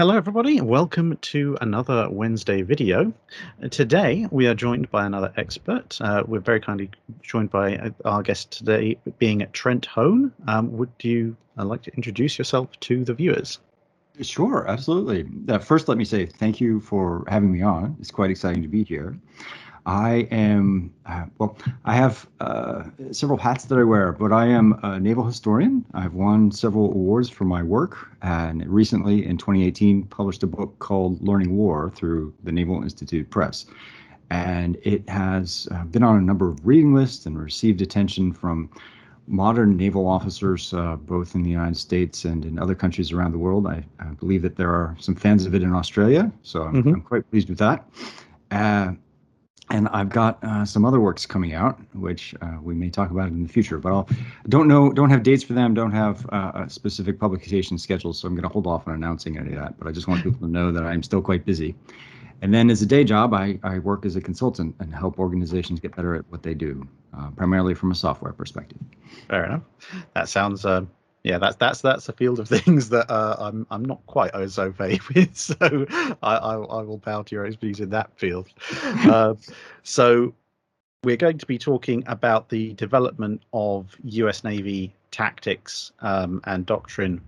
Hello, everybody. Welcome to another Wednesday video. Uh, Today, we are joined by another expert. Uh, we're very kindly joined by uh, our guest today, being Trent Hone. Um, would you uh, like to introduce yourself to the viewers? Sure, absolutely. Uh, first, let me say thank you for having me on. It's quite exciting to be here. I am, uh, well, I have uh, several hats that I wear, but I am a naval historian. I've won several awards for my work, and recently in 2018 published a book called Learning War through the Naval Institute Press. And it has uh, been on a number of reading lists and received attention from modern naval officers, uh, both in the United States and in other countries around the world. I, I believe that there are some fans of it in Australia, so I'm, Mhm. I'm quite pleased with that. And I've got uh, some other works coming out, which uh, we may talk about in the future. But I'll don't know, don't have dates for them, don't have uh, a specific publication schedule, so I'm going to hold off on announcing any of that. But I just want people to know that I'm still quite busy. And then as a day job, I, I work as a consultant and help organizations get better at what they do, uh, primarily from a software perspective. Fair enough. That sounds, uh, yeah, that's that's that's a field of things that uh, I'm I'm not quite as au fait with. So I, I I will bow to your expertise in that field. Uh, so we're going to be talking about the development of U.S. Navy tactics um, and doctrine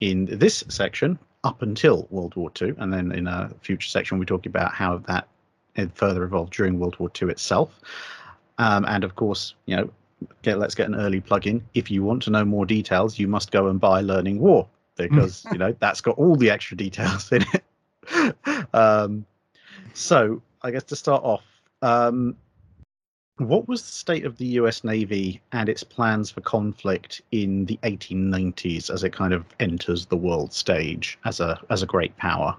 in this section up until World War II, and then in a future section we talk about how that had further evolved during World War II itself. Um, and of course, you know, get, let's get an early plug in. If you want to know more details, you must go and buy Learning War because you know that's got all the extra details in it. um, so I guess to start off, um, what was the state of the U.S. Navy and its plans for conflict in the 1890s as it kind of enters the world stage as a as a great power?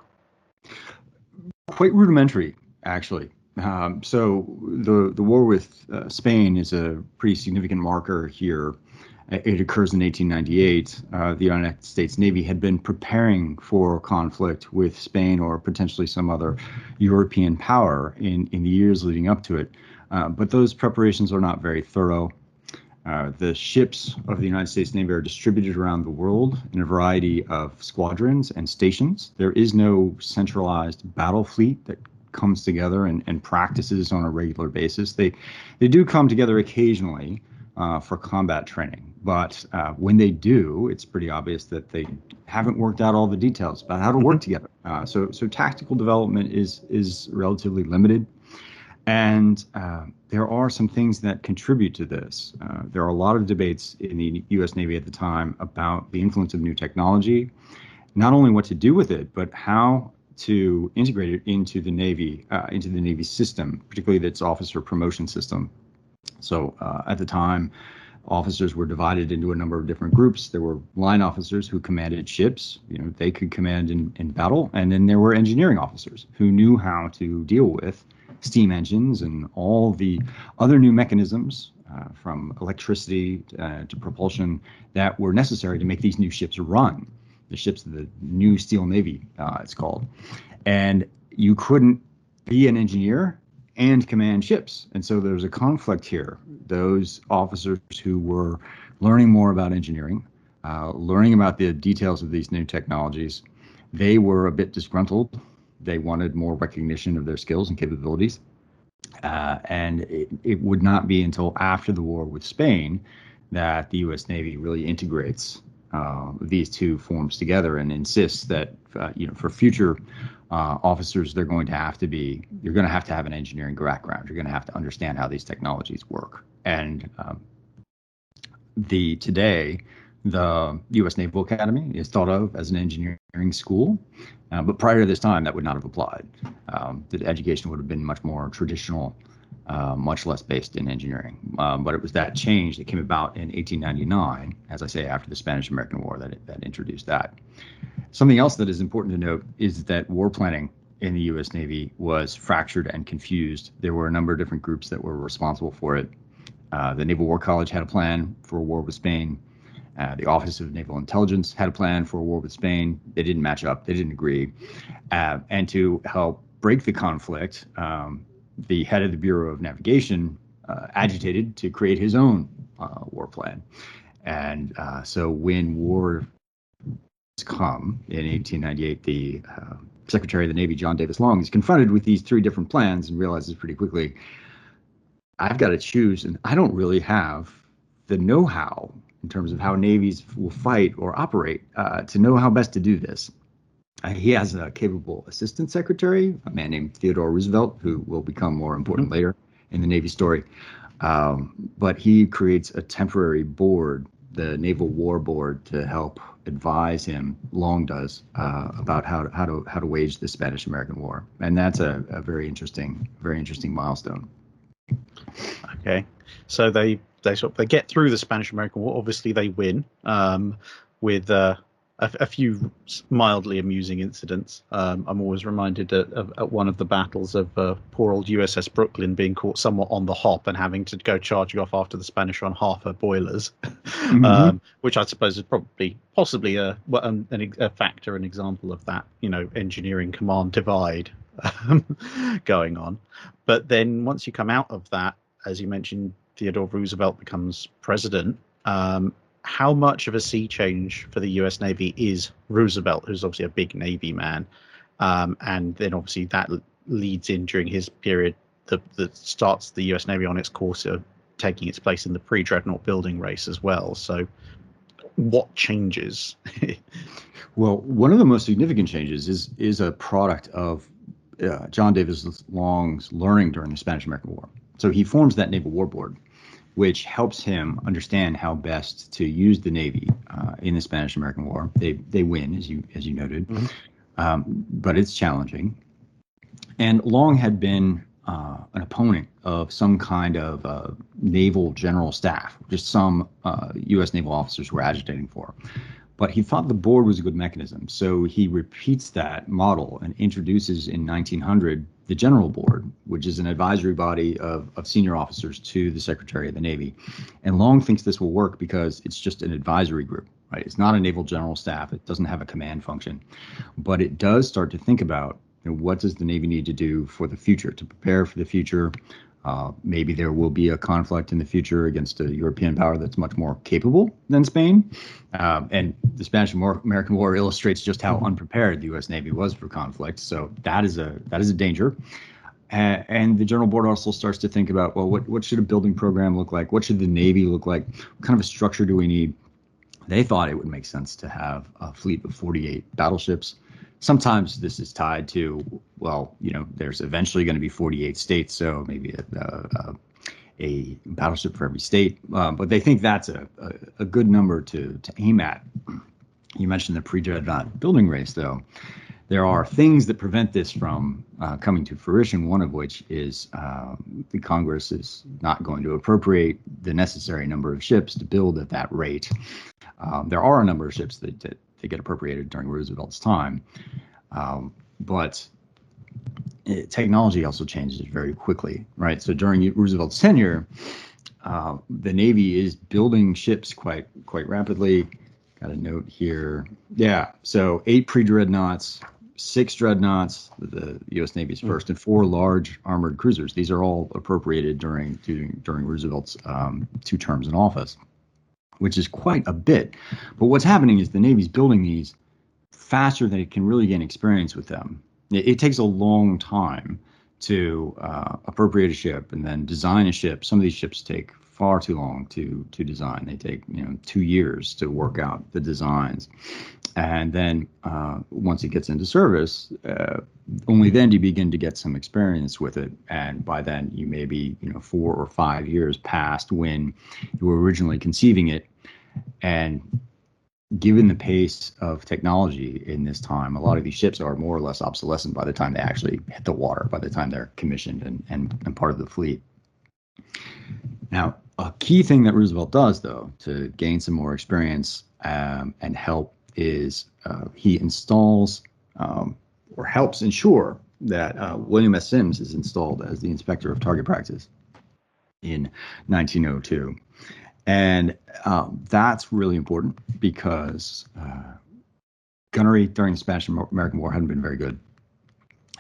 Quite rudimentary, actually. Um, so the the war with uh, Spain is a pretty significant marker here. Uh, It occurs in 1898. Uh, the United States Navy had been preparing for conflict with Spain or potentially some other European power in, in the years leading up to it. Uh, but those preparations are not very thorough. Uh, the ships of the United States Navy are distributed around the world in a variety of squadrons and stations. There is no centralized battle fleet that comes together and, and practices on a regular basis. They they do come together occasionally uh, for combat training, but uh, when they do, it's pretty obvious that they haven't worked out all the details about how to work together. Uh, so so tactical development is is relatively limited. And uh, there are some things that contribute to this. Uh, there are a lot of debates in the U.S. Navy at the time about the influence of new technology, not only what to do with it, but how to integrate it into the Navy, uh, into the Navy system, particularly its officer promotion system. So uh, at the time, officers were divided into a number of different groups. There were line officers who commanded ships, you know, they could command in, in battle. And then there were engineering officers who knew how to deal with steam engines and all the other new mechanisms uh, from electricity uh, to propulsion that were necessary to make these new ships run. The ships of the new Steel Navy, uh, it's called. And you couldn't be an engineer and command ships. And so there's a conflict here. Those officers who were learning more about engineering, uh, learning about the details of these new technologies, they were a bit disgruntled. They wanted more recognition of their skills and capabilities. Uh, and it, it would not be until after the war with Spain that the U.S. Navy really integrates uh, these two forms together and insists that uh, you know for future uh, officers they're going to have to be you're going to have to have an engineering background. You're going to have to understand how these technologies work. And um, the today the U.S. Naval Academy is thought of as an engineering school, uh, but prior to this time, that would not have applied. Um, the education would have been much more traditional, uh, much less based in engineering. Um, but it was that change that came about in 1899, as I say, after the Spanish-American War, that that introduced that. Something else that is important to note is that war planning in the U.S. Navy was fractured and confused. There were a number of different groups that were responsible for it. Uh, the Naval War College had a plan for a war with Spain. Uh, the Office of Naval Intelligence had a plan for a war with Spain. They didn't match up. They didn't agree. Uh, and to help break the conflict, um, the head of the Bureau of Navigation uh, agitated to create his own uh, war plan. And uh, so when war come in 1898, the uh, Secretary of the Navy, John Davis Long, is confronted with these three different plans and realizes pretty quickly, I've got to choose, and I don't really have the know how in terms of how navies will fight or operate uh, to know how best to do this. Uh, he has a capable assistant secretary, a man named Theodore Roosevelt, who will become more important mm-hmm. later in the Navy story. Um, but he creates a temporary board, the Naval War Board, to help advise him. Long does uh, about how to, how to how to wage the Spanish-American War, and that's a, a very interesting, very interesting milestone. Okay, so they they sort of, they get through the Spanish-American War. Obviously, they win um, with uh, a, a, few mildly amusing incidents. Um, I'm always reminded at, at, one of the battles of uh, poor old USS Brooklyn being caught somewhat on the hop and having to go charging off after the Spanish on half her boilers, mm-hmm. um, which I suppose is probably possibly a, an, a factor, an example of that, you know, engineering command divide um, going on. But then once you come out of that, as you mentioned, Theodore Roosevelt becomes president. Um, how much of a sea change for the U.S. Navy is Roosevelt, who's obviously a big Navy man, um, and then obviously that leads in during his period that, that starts the U.S. Navy on its course of taking its place in the pre-dreadnought building race as well. So, what changes? well, one of the most significant changes is is a product of uh, John Davis Long's learning during the Spanish-American War. So he forms that Naval War Board which helps him understand how best to use the Navy uh, in the Spanish-American War. They they win, as you as you noted, mm-hmm. um, but it's challenging. And Long had been uh, an opponent of some kind of uh, naval general staff, just some U.S. Uh, naval officers were agitating for. But he thought the board was a good mechanism, so he repeats that model and introduces in 1900 the General Board, which is an advisory body of, of senior officers to the Secretary of the Navy. And Long thinks this will work because it's just an advisory group, right? It's not a naval general staff. It doesn't have a command function, but it does start to think about you know, what does the Navy need to do for the future to prepare for the future, uh, maybe there will be a conflict in the future against a European power that's much more capable than Spain. Uh, and the Spanish American War illustrates just how unprepared the U.S. Navy was for conflict. So that is a that is a danger. Uh, and the General Board also starts to think about well, what what should a building program look like? What should the Navy look like? What kind of a structure do we need? They thought it would make sense to have a fleet of 48 battleships sometimes this is tied to well you know there's eventually going to be 48 states so maybe a, a, a battleship for every state. Um, but they think that's a, a, a, good number to to aim at. You mentioned the pre-dreadnought building race though. There are things that prevent this from uh, coming to fruition one of which is um, the congress is not going to appropriate the necessary number of ships to build at that rate. Um, there are a number of ships that, that they get appropriated during Roosevelt's time. Um, but it, technology also changes very quickly, right? So during Roosevelt's tenure, uh, the Navy is building ships quite quite rapidly. Got a note here. Yeah, so eight pre-dreadnoughts, six dreadnoughts, the U.S. Navy's hmm. first, and four large armored cruisers. These are all appropriated during during, during Roosevelt's um, two terms in office which is quite a bit. But what's happening is the Navy's building these faster than it can really gain experience with them. It, it takes a long time to uh, appropriate a ship and then design a ship. Some of these ships take far too long to to design. They take you know two years to work out the designs, and then uh, once it gets into service, uh, only then do you begin to get some experience with it. And by then, you may be you know four or five years past when you were originally conceiving it, and given the pace of technology in this time, a lot of these ships are more or less obsolescent by the time they actually hit the water, by the time they're commissioned and, and, and part of the fleet. Now, a key thing that Roosevelt does, though, to gain some more experience um, and help is uh, he installs um, or helps ensure that uh, William S. Sims is installed as the inspector of target practice in 1902. And um, that's really important because uh, gunnery during the Spanish American War hadn't been very good.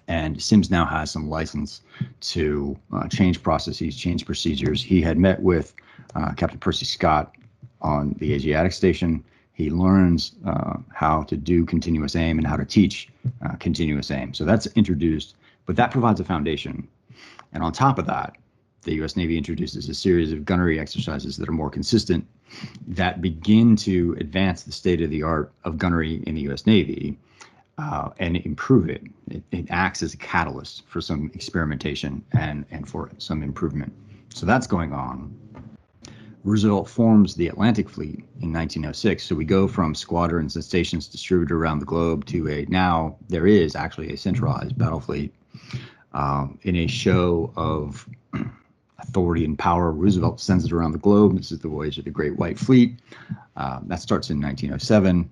And Sims now has some license to uh, change processes, change procedures. He had met with uh, Captain Percy Scott on the Asiatic Station. He learns uh, how to do continuous aim and how to teach uh, continuous aim. So that's introduced, but that provides a foundation. And on top of that, the U.S. Navy introduces a series of gunnery exercises that are more consistent, that begin to advance the state of the art of gunnery in the U.S. Navy uh, and improve it. it. It acts as a catalyst for some experimentation and, and for some improvement. So that's going on. Roosevelt forms the Atlantic Fleet in 1906. So we go from squadrons and stations distributed around the globe to a now there is actually a centralized battle fleet. Um, in a show of authority and power, Roosevelt sends it around the globe. This is the voyage of the Great White Fleet. Uh, that starts in 1907.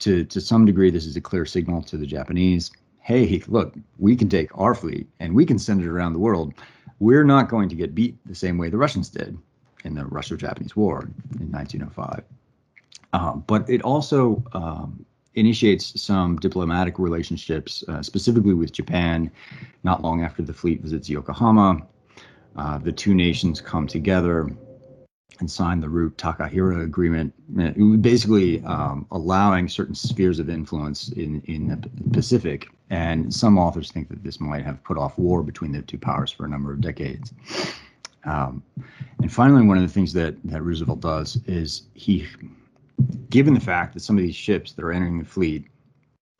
To, to some degree, this is a clear signal to the Japanese hey, look, we can take our fleet and we can send it around the world. We're not going to get beat the same way the Russians did in the Russo-Japanese War in 1905. Um, but it also um, initiates some diplomatic relationships, uh, specifically with Japan. Not long after the fleet visits Yokohama, uh, the two nations come together and signed the Root Takahira Agreement, uh, basically um, allowing certain spheres of influence in, in the Pacific. And some authors think that this might have put off war between the two powers for a number of decades. Um, and finally, one of the things that, that Roosevelt does is he, given the fact that some of these ships that are entering the fleet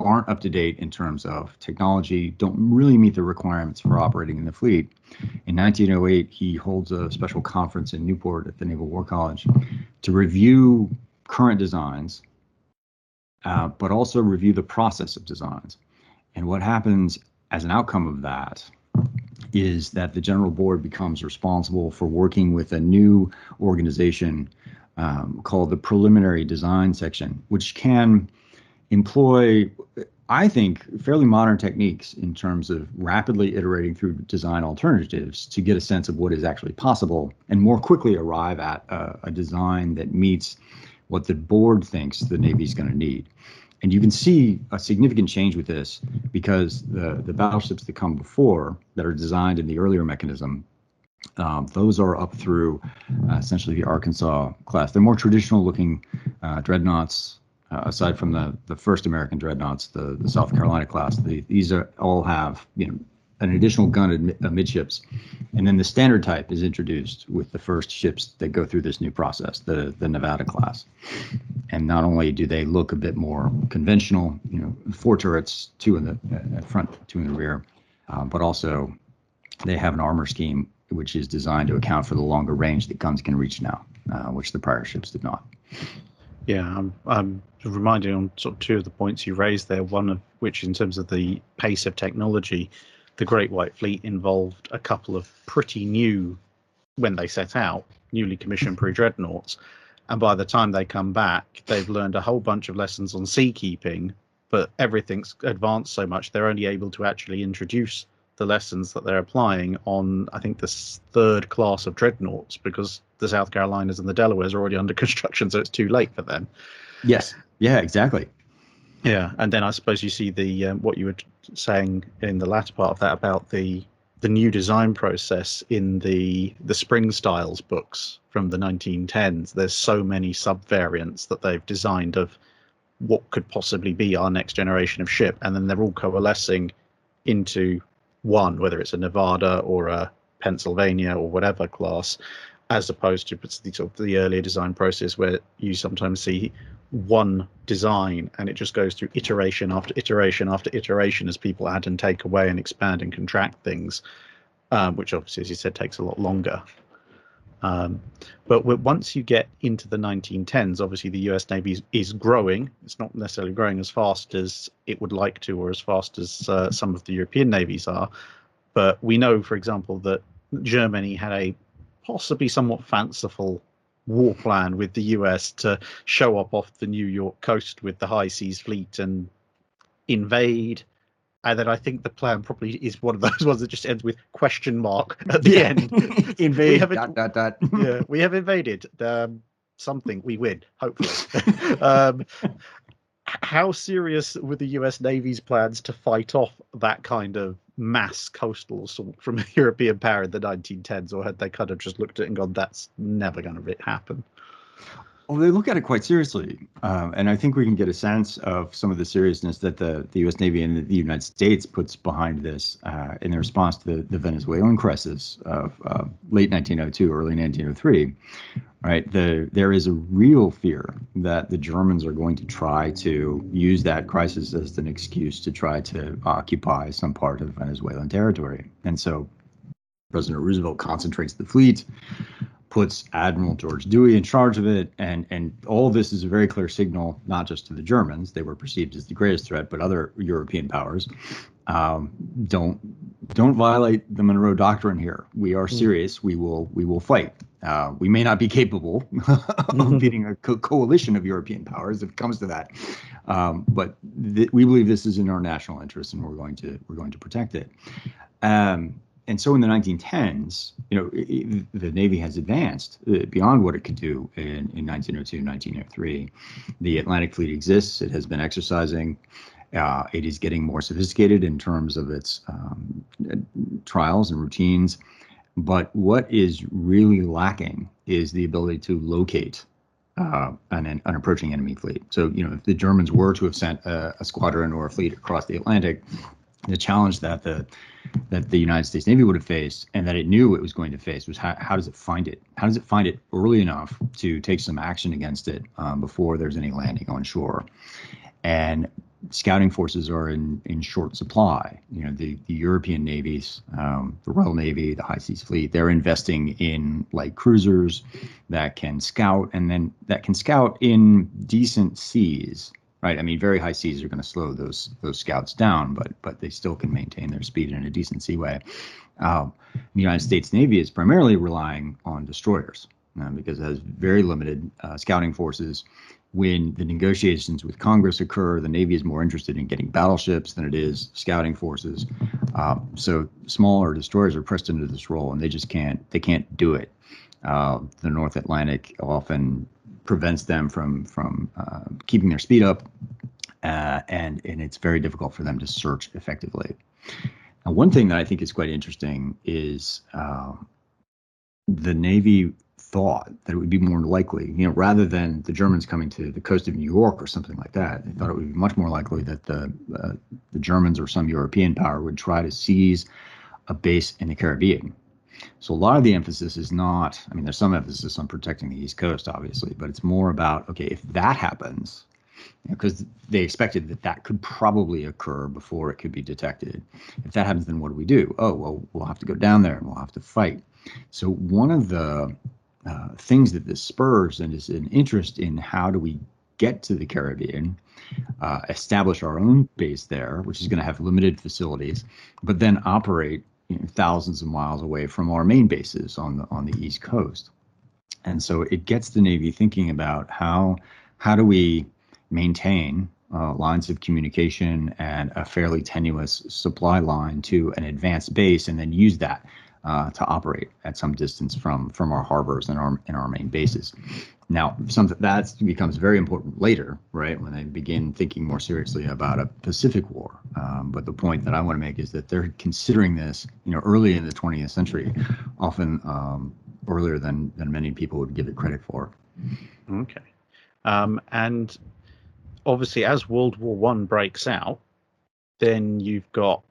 aren't up to date in terms of technology, don't really meet the requirements for operating in the fleet. In 1908, he holds a special conference in Newport at the Naval War College to review current designs, uh, but also review the process of designs. And what happens as an outcome of that is that the general board becomes responsible for working with a new organization um, called the preliminary design section, which can employ, I think, fairly modern techniques in terms of rapidly iterating through design alternatives to get a sense of what is actually possible and more quickly arrive at a, a design that meets what the board thinks the Navy is going to need. And you can see a significant change with this because the, the battleships that come before that are designed in the earlier mechanism, um, those are up through uh, essentially the Arkansas class. They're more traditional looking uh, dreadnoughts, uh, aside from the, the first American dreadnoughts, the, the South Carolina class. The, these are all have you know an additional gun amidships. And then the standard type is introduced with the first ships that go through this new process, the, the Nevada class. And not only do they look a bit more conventional, you know, four turrets, two in the uh, front, two in the rear, uh, but also they have an armor scheme which is designed to account for the longer range that guns can reach now, uh, which the prior ships did not. Yeah, I'm, I'm reminded on sort of two of the points you raised there. One of which, in terms of the pace of technology, the Great White Fleet involved a couple of pretty new, when they set out, newly commissioned pre dreadnoughts. And by the time they come back, they've learned a whole bunch of lessons on seakeeping, but everything's advanced so much they're only able to actually introduce the lessons that they're applying on, I think, the third class of dreadnoughts because the South Carolinas and the Delawares are already under construction, so it's too late for them. Yes. Yeah, exactly. Yeah, and then I suppose you see the um, what you were saying in the latter part of that about the the new design process in the the Spring Styles books from the 1910s. There's so many sub variants that they've designed of what could possibly be our next generation of ship, and then they're all coalescing into one, whether it's a Nevada or a Pennsylvania or whatever class, as opposed to the, sort of the earlier design process where you sometimes see one design and it just goes through iteration after iteration after iteration as people add and take away and expand and contract things, um, which obviously, as you said, takes a lot longer. Um, but once you get into the 1910s, obviously the US Navy is, is, growing. It's not necessarily growing as fast as it would like to, or as fast as uh, some of the European navies are. But we know, for example, that Germany had a possibly somewhat fanciful war plan with the US to show up off the New York coast with the high seas fleet and invade. And then I think the plan probably is one of those ones that just ends with question mark at the yeah. end. invade. Have, dot, dot, dot. yeah, we have invaded. Um, something we win, hopefully. um, how serious were the US Navy's plans to fight off that kind of mass coastal assault from a European power in the 1910s, or had they kind of just looked at it and gone, "That's never going to happen"? Well, they look at it quite seriously, um, and I think we can get a sense of some of the seriousness that the, the U.S. Navy and the United States puts behind this uh, in the response to the, the Venezuelan crisis of uh, late 1902, early 1903. Right, the there is a real fear that the Germans are going to try to use that crisis as an excuse to try to occupy some part of Venezuelan territory, and so President Roosevelt concentrates the fleet puts Admiral George Dewey in charge of it, and and all this is a very clear signal, not just to the Germans, they were perceived as the greatest threat, but other European powers. Um, don't don't violate the Monroe Doctrine here. We are hmm. serious. We will we will fight. Uh, we may not be capable of beating a co- coalition of European powers if it comes to that, um, but th- we believe this is in our national interest, and we're going to we're going to protect it. Um, and so in the 1910s, you know, it, the Navy has advanced uh, beyond what it could do in, in 1902, 1903. The Atlantic Fleet exists. It has been exercising. Uh, it is getting more sophisticated in terms of its um, trials and routines. But what is really lacking is the ability to locate uh, an, an approaching enemy fleet. So, you know, if the Germans were to have sent a, a squadron or a fleet across the Atlantic, the challenge that the that the United States Navy would have faced and that it knew it was going to face was how, how does it find it? How does it find it early enough to take some action against it um, before there's any landing on shore? And scouting forces are in, in short supply. You know, the, the European navies, um, the Royal Navy, the High Seas Fleet, they're investing in light cruisers that can scout and then that can scout in decent seas right? I mean, very high seas are going to slow those those scouts down, but but they still can maintain their speed in a decent seaway. Um, the United States Navy is primarily relying on destroyers uh, because it has very limited uh, scouting forces. When the negotiations with Congress occur, the Navy is more interested in getting battleships than it is scouting forces. Uh, so smaller destroyers are pressed into this role, and they just can't they can't do it. Uh, the North Atlantic often prevents them from from uh, keeping their speed up, uh, and and it's very difficult for them to search effectively. Now, one thing that I think is quite interesting is uh, the Navy thought that it would be more likely, you know, rather than the Germans coming to the coast of New York or something like that, they thought it would be much more likely that the uh, the Germans or some European power would try to seize a base in the Caribbean so a lot of the emphasis is not, I mean, there's some emphasis on protecting the East Coast, obviously, but it's more about, okay, if that happens, because you know, they expected that that could probably occur before it could be detected. If that happens, then what do we do? Oh, well, we'll have to go down there and we'll have to fight. So one of the uh, things that this spurs and is an interest in how do we get to the Caribbean, uh, establish our own base there, which is going to have limited facilities, but then operate you know, thousands of miles away from our main bases on the on the East Coast. And so it gets the Navy thinking about how how do we maintain uh, lines of communication and a fairly tenuous supply line to an advanced base, and then use that uh, to operate at some distance from from our harbors and our and our main bases. Now, something that becomes very important later, right, when they begin thinking more seriously about a Pacific War. Um, but the point that I want to make is that they're considering this, you know, early in the 20th century, often um, earlier than than many people would give it credit for. Okay, um, and obviously, as World War One breaks out, then you've got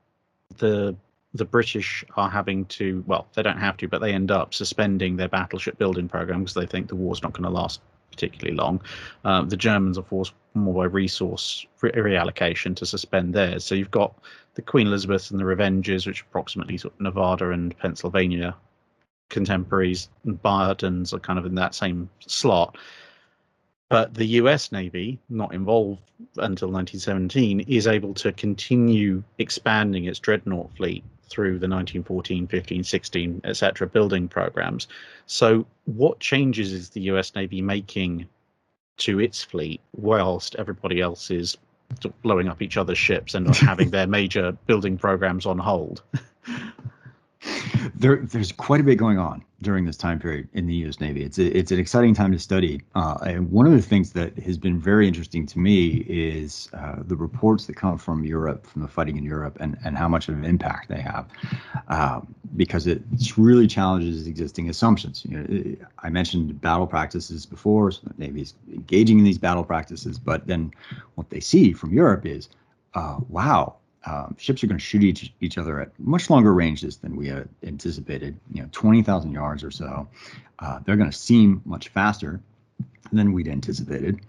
the the British are having to, well, they don't have to, but they end up suspending their battleship building program because they think the war's not going to last particularly long. Uh, the Germans are forced more by resource re- reallocation to suspend theirs. So you've got the Queen Elizabeth and the Revengers, which approximately sort of Nevada and Pennsylvania contemporaries, and Badens are kind of in that same slot. But the US Navy, not involved until 1917, is able to continue expanding its dreadnought fleet through the 1914, 15, 16, etc. building programs. So, what changes is the US Navy making to its fleet whilst everybody else is blowing up each other's ships and not having their major building programs on hold? there, there's quite a bit going on. During this time period in the U.S. Navy. It's a, it's an exciting time to study. Uh, and one of the things that has been very interesting to me is uh, the reports that come from Europe, from the fighting in Europe, and, and how much of an impact they have, um, because it really challenges existing assumptions. You know, I mentioned battle practices before, so the Navy is engaging in these battle practices, but then what they see from Europe is, uh, wow, um, ships are going to shoot each, each other at much longer ranges than we had anticipated, you know, 20,000 yards or so. Uh, they're going to seem much faster than we'd anticipated.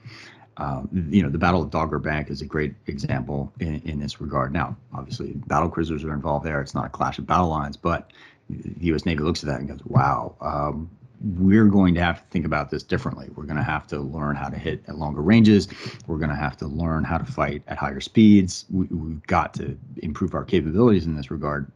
Uh, you know, the Battle of Dogger Bank is a great example in, in this regard. Now, obviously, battle cruisers are involved there. It's not a clash of battle lines, but the U.S. Navy looks at that and goes, wow, um, we're going to have to think about this differently. We're going to have to learn how to hit at longer ranges. We're going to have to learn how to fight at higher speeds. We, have got to improve our capabilities in this regard.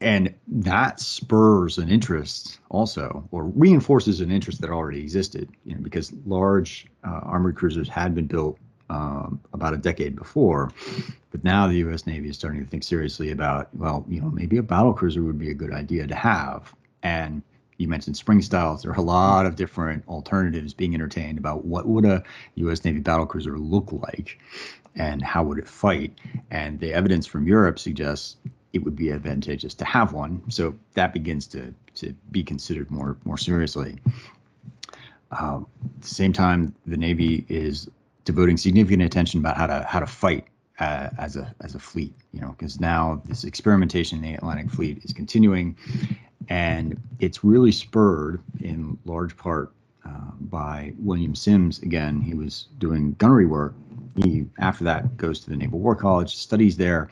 And that spurs an interest also, or reinforces an interest that already existed, you know, because large uh, armored cruisers had been built um, about a decade before. But now the U.S. Navy is starting to think seriously about, well, you know, maybe a battle cruiser would be a good idea to have. And you mentioned spring styles. There are a lot of different alternatives being entertained about what would a U.S. Navy battle cruiser look like, and how would it fight. And the evidence from Europe suggests it would be advantageous to have one. So that begins to to be considered more more seriously. Um, at the same time, the Navy is devoting significant attention about how to how to fight uh, as a as a fleet. You know, because now this experimentation in the Atlantic Fleet is continuing, and it's really spurred in large part uh, by William Sims. Again, he was doing gunnery work. He, after that, goes to the Naval War College, studies there,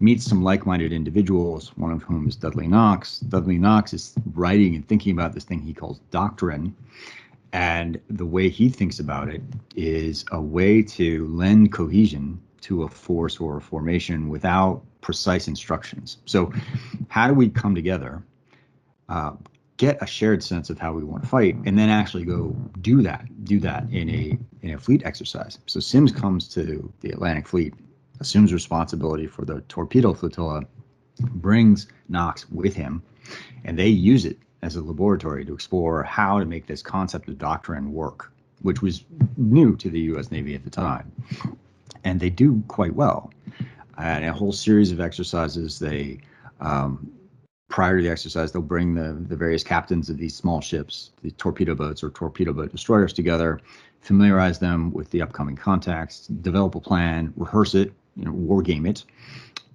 meets some like minded individuals, one of whom is Dudley Knox. Dudley Knox is writing and thinking about this thing he calls doctrine. And the way he thinks about it is a way to lend cohesion to a force or a formation without precise instructions. So, how do we come together uh, get a shared sense of how we want to fight, and then actually go do that, do that in a in a fleet exercise. So Sims comes to the Atlantic Fleet, assumes responsibility for the torpedo flotilla, brings Knox with him, and they use it as a laboratory to explore how to make this concept of doctrine work, which was new to the U.S. Navy at the time. And they do quite well. And a whole series of exercises, they um, prior to the exercise, they'll bring the, the various captains of these small ships, the torpedo boats or torpedo boat destroyers together, familiarize them with the upcoming contacts, develop a plan, rehearse it, you know, war game it,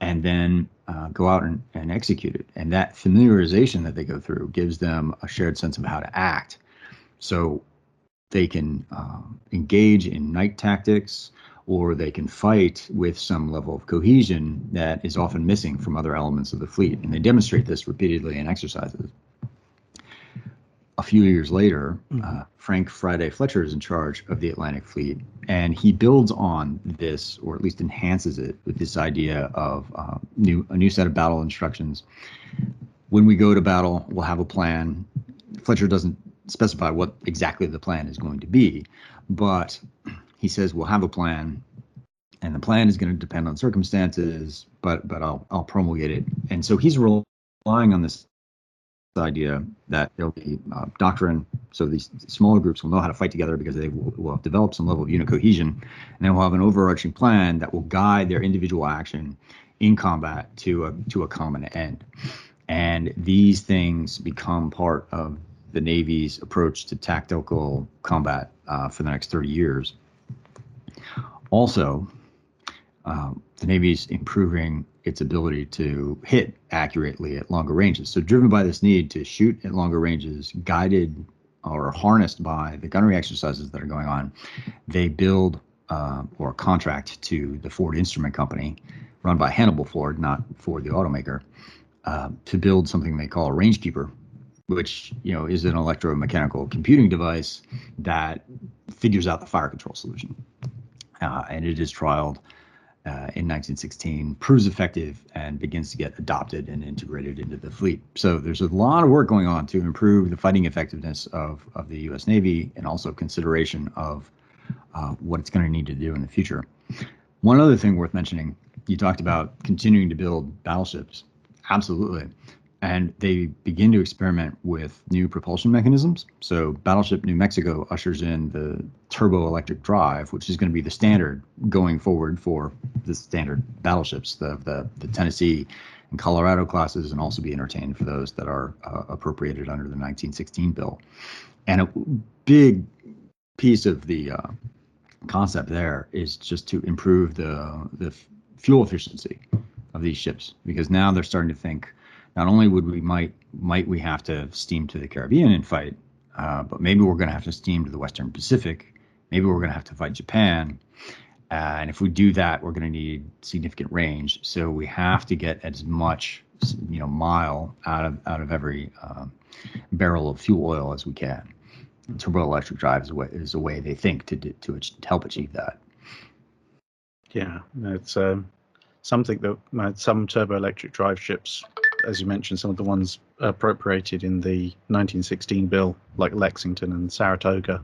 and then uh, go out and, and execute it. And that familiarization that they go through gives them a shared sense of how to act. So they can uh, engage in night tactics, or they can fight with some level of cohesion that is often missing from other elements of the fleet. And they demonstrate this repeatedly in exercises. A few years later, mm-hmm. uh, Frank Friday Fletcher is in charge of the Atlantic Fleet, and he builds on this, or at least enhances it, with this idea of uh, new a new set of battle instructions. When we go to battle, we'll have a plan. Fletcher doesn't specify what exactly the plan is going to be, but he says we'll have a plan and the plan is going to depend on circumstances but but i'll i'll promulgate it. And so he's relying on this idea that there'll be uh, doctrine so these smaller groups will know how to fight together because they will, will develop some level of unit cohesion and then we'll have an overarching plan that will guide their individual action in combat to a to a common end. And these things become part of the navy's approach to tactical combat uh, for the next 30 years also, um, the Navy is improving its ability to hit accurately at longer ranges. So, driven by this need to shoot at longer ranges, guided or harnessed by the gunnery exercises that are going on, they build uh, or contract to the Ford Instrument Company, run by Hannibal Ford, not Ford the automaker, uh, to build something they call a rangekeeper, which you know is an electromechanical computing device that figures out the fire control solution uh, and it is trialed uh, in 1916, proves effective, and begins to get adopted and integrated into the fleet. So there's a lot of work going on to improve the fighting effectiveness of, of the U.S. Navy and also consideration of uh, what it's going to need to do in the future. One other thing worth mentioning, you talked about continuing to build battleships. Absolutely. And they begin to experiment with new propulsion mechanisms. So, Battleship New Mexico ushers in the turbo electric drive, which is going to be the standard going forward for the standard battleships, the the, the Tennessee and Colorado classes, and also be entertained for those that are uh, appropriated under the 1916 bill. And a big piece of the uh, concept there is just to improve the the fuel efficiency of these ships because now they're starting to think not only would we might might we have to steam to the Caribbean and fight, uh, but maybe we're going to have to steam to the Western Pacific. Maybe we're going to have to fight Japan. Uh, and if we do that, we're going to need significant range. So we have to get as much, you know, mile out of out of every um, barrel of fuel oil as we can. Turbo electric drive is a way, is a way they think to to, to help achieve that. Yeah, it's um, something that uh, some turbo electric drive ships as you mentioned, some of the ones appropriated in the 1916 bill, like Lexington and Saratoga.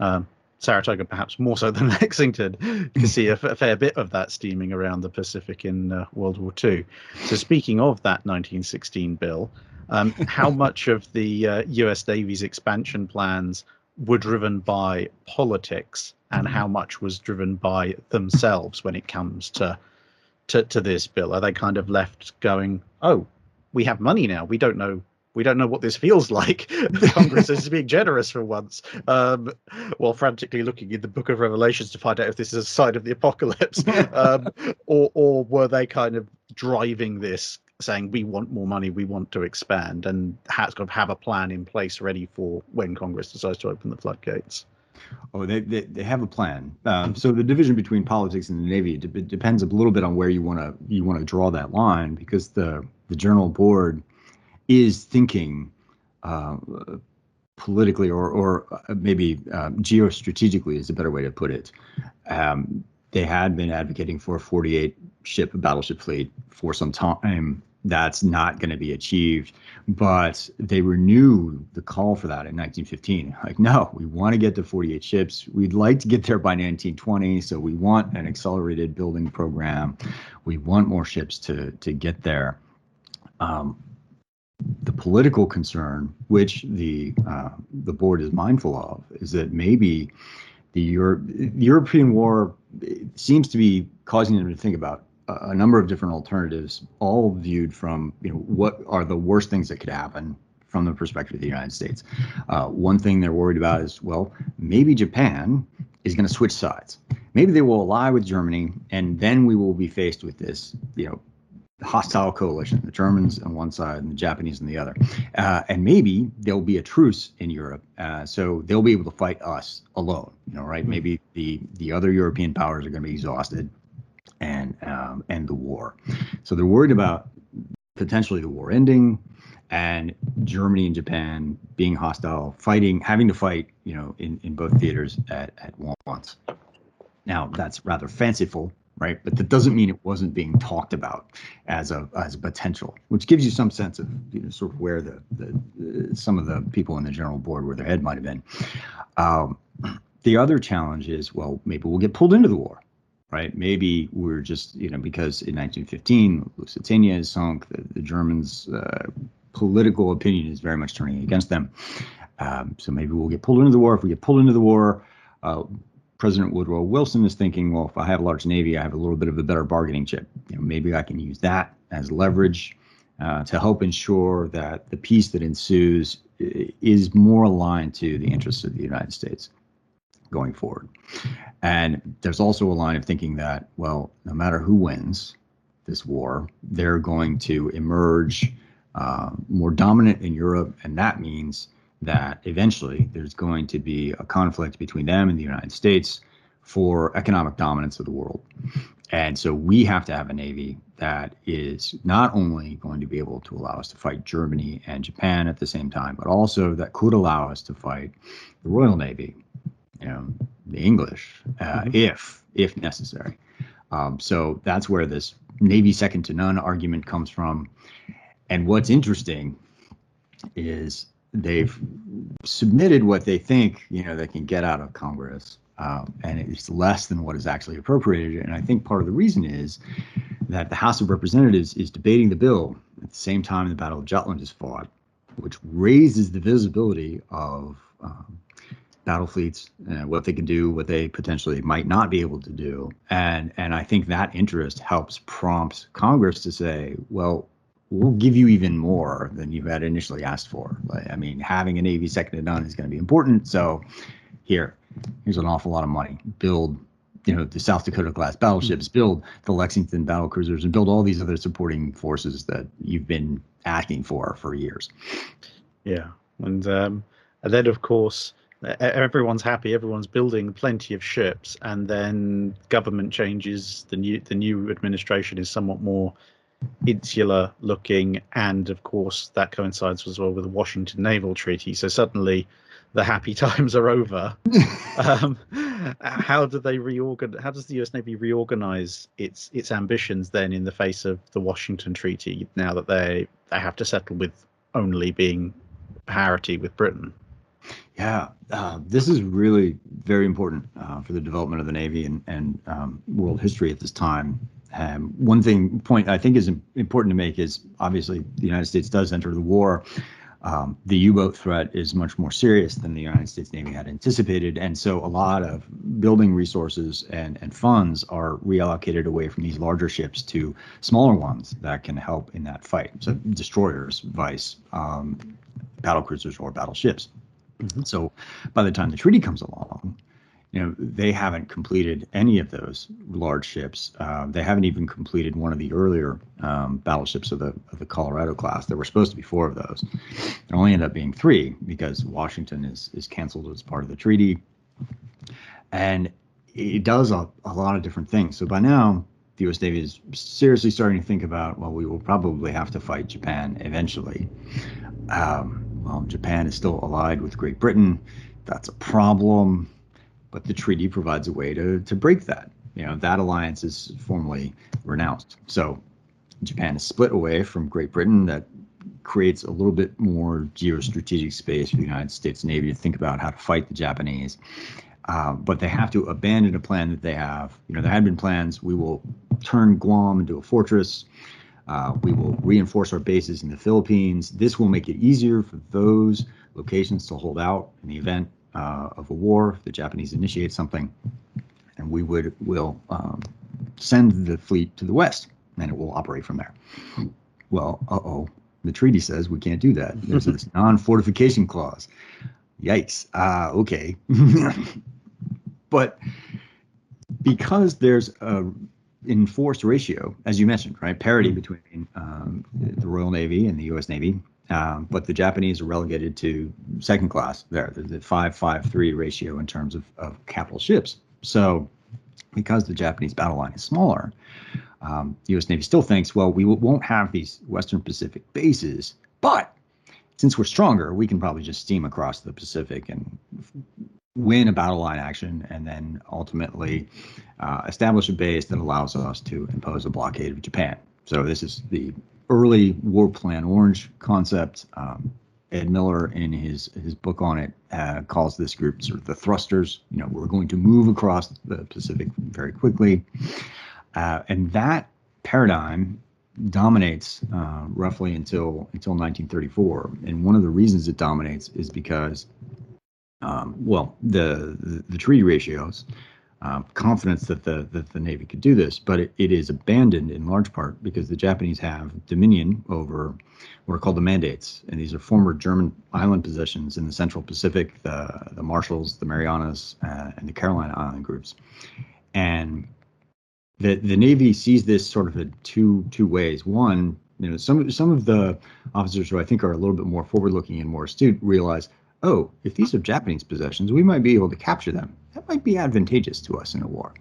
Um, Saratoga, perhaps more so than Lexington. You can see a, f- a fair bit of that steaming around the Pacific in uh, World War II. So, speaking of that 1916 bill, um, how much of the uh, US Navy's expansion plans were driven by politics and how much was driven by themselves when it comes to to, to this bill? Are they kind of left going, oh, we have money now. We don't know. We don't know what this feels like. Congress is being generous for once, um, while frantically looking in the Book of Revelations to find out if this is a sign of the apocalypse, um, or or were they kind of driving this, saying we want more money, we want to expand, and has kind of have a plan in place ready for when Congress decides to open the floodgates. Oh, they, they, they have a plan. Um, so the division between politics and the Navy de- depends a little bit on where you want to you want to draw that line because the the General Board is thinking uh, politically or or uh, maybe um, geostrategically is a better way to put it. Um, they had been advocating for a 48 ship battleship fleet for some time that's not going to be achieved. But they renew the call for that in 1915. Like, no, we want to get to 48 ships. We'd like to get there by 1920. So we want an accelerated building program. We want more ships to to get there. Um, the political concern, which the uh, the board is mindful of, is that maybe the, Euro- the European war seems to be causing them to think about a number of different alternatives, all viewed from you know what are the worst things that could happen from the perspective of the United States. Uh, one thing they're worried about is well, maybe Japan is going to switch sides. Maybe they will ally with Germany, and then we will be faced with this, you know, hostile coalition, the Germans on one side and the Japanese on the other. Uh, and maybe there'll be a truce in Europe, uh, so they'll be able to fight us alone. You know, right? Mm-hmm. Maybe the the other European powers are going to be exhausted, and um, end the war. So they're worried about potentially the war ending and Germany and Japan being hostile, fighting, having to fight, you know, in, in both theaters at, at once. Now that's rather fanciful, right? But that doesn't mean it wasn't being talked about as a as a potential, which gives you some sense of you know sort of where the the uh, some of the people in the general board where their head might have been. Um, the other challenge is, well, maybe we'll get pulled into the war right? Maybe we're just, you know, because in 1915, Lusitania is sunk, the, the Germans' uh, political opinion is very much turning against them. Um, so maybe we'll get pulled into the war. If we get pulled into the war, uh, President Woodrow Wilson is thinking, well, if I have a large navy, I have a little bit of a better bargaining chip. You know, maybe I can use that as leverage uh, to help ensure that the peace that ensues is more aligned to the interests of the United States going forward. And there's also a line of thinking that, well, no matter who wins this war, they're going to emerge uh, more dominant in Europe. And that means that eventually there's going to be a conflict between them and the United States for economic dominance of the world. And so we have to have a navy that is not only going to be able to allow us to fight Germany and Japan at the same time, but also that could allow us to fight the Royal Navy you know, the English uh, mm-hmm. if if necessary. Um, so that's where this Navy second to none argument comes from. And what's interesting is they've submitted what they think you know they can get out of Congress, um, and it's less than what is actually appropriated. And I think part of the reason is that the House of Representatives is debating the bill at the same time the Battle of Jutland is fought, which raises the visibility of um, battle fleets, uh, what they can do, what they potentially might not be able to do, and and I think that interest helps prompt Congress to say, well, we'll give you even more than you had initially asked for. I mean, having a Navy second to none is going to be important. So here, here's an awful lot of money. Build, you know, the South Dakota class battleships, build the Lexington battle cruisers, and build all these other supporting forces that you've been asking for for years. Yeah, and um, and then of course everyone's happy everyone's building plenty of ships and then government changes the new the new administration is somewhat more insular looking and of course that coincides as well with the washington naval treaty. So suddenly the happy times are over. Um, how do they reorganize how does the us navy reorganize its its ambitions then in the face of the washington treaty now that they they have to settle with only being parity with britain yeah, uh, this is really very important uh, for the development of the Navy and, and um, world history at this time. Um, one thing point I think is important to make is obviously the United States does enter the war. Um, the U-boat threat is much more serious than the United States Navy had anticipated, and so a lot of building resources and, and funds are reallocated away from these larger ships to smaller ones that can help in that fight. So destroyers, vice, um, battle cruisers, or battleships. Mm-hmm. So by the time the treaty comes along, you know they haven't completed any of those large ships. Uh, they haven't even completed one of the earlier um, battleships of the of the Colorado class. There were supposed to be four of those. There only ended up being three because Washington is is canceled as part of the treaty, and it does a, a lot of different things. So by now, the U.S. Navy is seriously starting to think about well, we will probably have to fight Japan eventually. Um, well, Japan is still allied with Great Britain. That's a problem, but the treaty provides a way to to break that. You know, that alliance is formally renounced. So Japan is split away from Great Britain. That creates a little bit more geostrategic space for the United States Navy to think about how to fight the Japanese. Uh, but they have to abandon a plan that they have. You know, there had been plans. We will turn Guam into a fortress. Uh, we will reinforce our bases in the Philippines. This will make it easier for those locations to hold out in the event uh, of a war if the Japanese initiate something. And we would will um, send the fleet to the west, and it will operate from there. Well, uh oh, the treaty says we can't do that. There's this non-fortification clause. Yikes. Uh, okay. but because there's a enforced ratio, as you mentioned, right? Parity mm-hmm. between um, the Royal Navy and the U.S. Navy. Um, but the Japanese are relegated to second class there, the, the five five three ratio in terms of, of capital ships. So, because the Japanese battle line is smaller, um, the U.S. Navy still thinks, well, we w- won't have these Western Pacific bases, but since we're stronger, we can probably just steam across the Pacific and win a battle line action and then ultimately uh, establish a base that allows us to impose a blockade of Japan. So this is the early War Plan Orange concept. Um, Ed Miller, in his his book on it, uh, calls this group sort of the thrusters. You know, we're going to move across the Pacific very quickly, uh, and that paradigm dominates uh, roughly until until 1934. And one of the reasons it dominates is because um, well, the, the, treaty ratios, um, confidence that the that the Navy could do this, but it, it is abandoned in large part because the Japanese have dominion over what are called the mandates, and these are former German island possessions in the Central Pacific, the the Marshalls, the Marianas, uh, and the Caroline Island groups, and the the Navy sees this sort of a two two ways. One, you know, some some of the officers who I think are a little bit more forward looking and more astute realize oh, if these are Japanese possessions, we might be able to capture them. That might be advantageous to us in a war.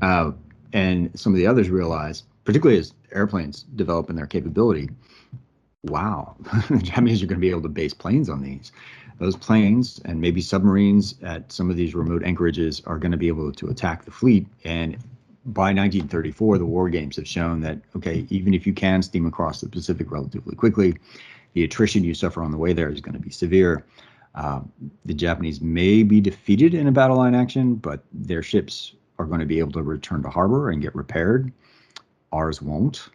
Uh, and some of the others realize, particularly as airplanes develop in their capability, wow, the Japanese are going to be able to base planes on these. Those planes and maybe submarines at some of these remote anchorages are going to be able to attack the fleet. And by 1934, the war games have shown that, okay, even if you can steam across the Pacific relatively quickly, the attrition you suffer on the way there is going to be severe. Uh, the Japanese may be defeated in a battle line action, but their ships are going to be able to return to harbor and get repaired. Ours won't.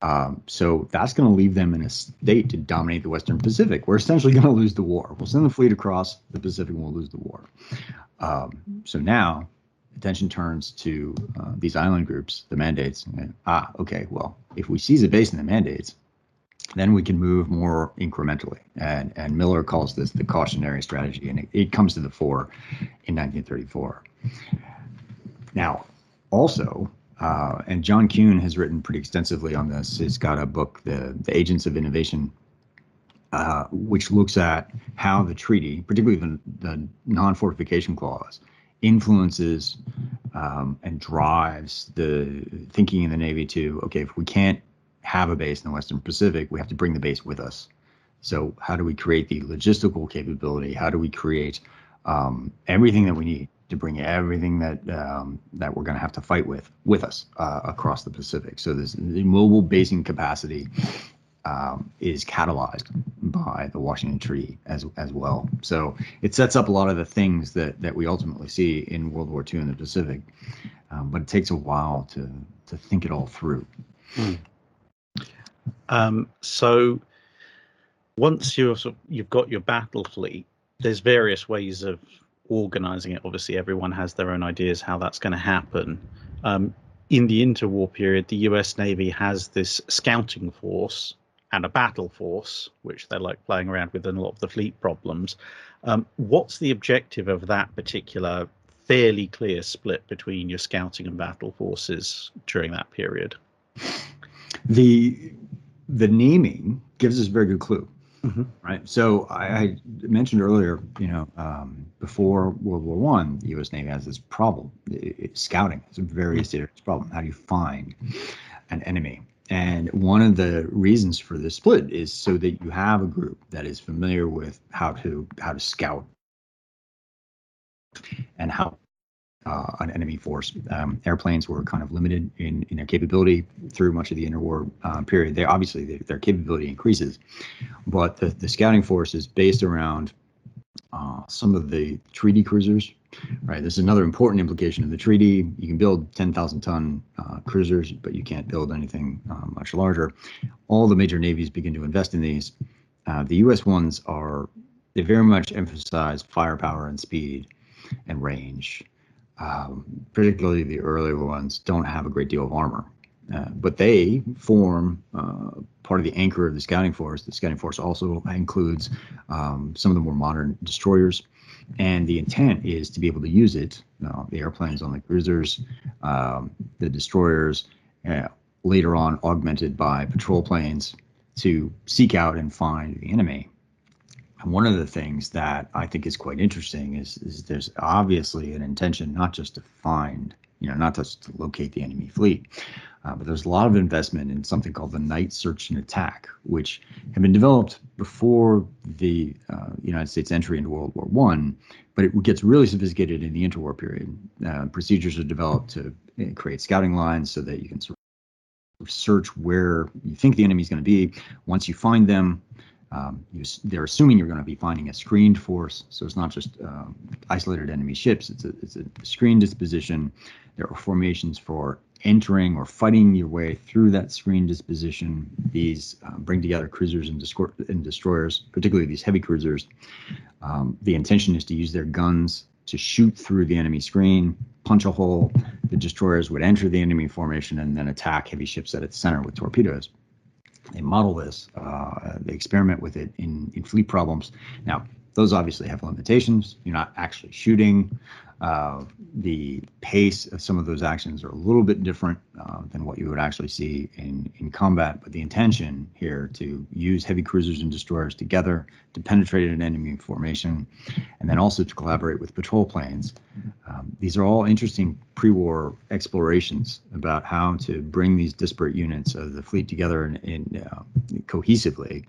Um, so that's going to leave them in a state to dominate the Western Pacific. We're essentially going to lose the war. We'll send the fleet across the Pacific and we'll lose the war. Um, so now attention turns to uh, these island groups, the mandates. And, ah, okay, well, if we seize a base in the mandates, then we can move more incrementally. And, and Miller calls this the cautionary strategy, and it, it comes to the fore in 1934. Now, also, uh, and John Kuehn has written pretty extensively on this. He's got a book, The, the Agents of Innovation, uh, which looks at how the treaty, particularly the, the non fortification clause, influences um, and drives the thinking in the Navy to okay, if we can't have a base in the Western Pacific, we have to bring the base with us. So, how do we create the logistical capability? How do we create um, everything that we need to bring everything that um, that we're going to have to fight with with us uh, across the Pacific. So this mobile basing capacity um, is catalyzed by the Washington Treaty as as well. So it sets up a lot of the things that that we ultimately see in World War II in the Pacific, um, but it takes a while to to think it all through. Hmm. Um, so once you've got your battle fleet, there's various ways of organizing it. Obviously, everyone has their own ideas how that's going to happen. Um, in the interwar period, the US Navy has this scouting force and a battle force, which they're like playing around with in a lot of the fleet problems. Um, what's the objective of that particular fairly clear split between your scouting and battle forces during that period? The the naming gives us a very good clue. Mm-hmm. Right. So I, I, mentioned earlier, you know, um, before World War One, the U.S. Navy has this problem. It, it, scouting It's a very serious problem. How do you find an enemy? And one of the reasons for this split is so that you have a group that is familiar with how to how to scout and how uh, an enemy force. Um, airplanes were kind of limited in, in their capability through much of the interwar uh, period. They obviously they, their capability increases, but the, the scouting force is based around uh, some of the treaty cruisers. Right, this is another important implication of the treaty. You can build 10,000 ton uh, cruisers, but you can't build anything uh, much larger. All the major navies begin to invest in these. Uh, the U.S. ones are they very much emphasize firepower and speed and range um, particularly the earlier ones, don't have a great deal of armor. Uh, but they form uh, part of the anchor of the scouting force. The scouting force also includes um, some of the more modern destroyers, and the intent is to be able to use it. Uh, the airplanes on the cruisers, um, the destroyers, uh, later on augmented by patrol planes to seek out and find the enemy. One of the things that I think is quite interesting is, is there's obviously an intention not just to find, you know, not just to locate the enemy fleet, uh, but there's a lot of investment in something called the night search and attack, which had been developed before the uh, United States entry into World War One, but it gets really sophisticated in the interwar period. Uh, procedures are developed to uh, create scouting lines so that you can sort of search where you think the enemy is going to be. Once you find them, um, you, they're assuming you're going to be finding a screened force, so it's not just um, isolated enemy ships. It's a, it's a disposition. There are formations for entering or fighting your way through that screen disposition. These uh, bring together cruisers and, and, destroyers, particularly these heavy cruisers. Um, the intention is to use their guns to shoot through the enemy screen, punch a hole. The destroyers would enter the enemy formation and then attack heavy ships at its center with torpedoes they model this, uh, they experiment with it in, in fleet problems. Now, those obviously have limitations. You're not actually shooting. Uh, the pace of some of those actions are a little bit different uh, than what you would actually see in, in combat, but the intention here to use heavy cruisers and destroyers together to penetrate an enemy formation, and then also to collaborate with patrol planes. Um, these are all interesting pre-war explorations about how to bring these disparate units of the fleet together in, in uh, cohesively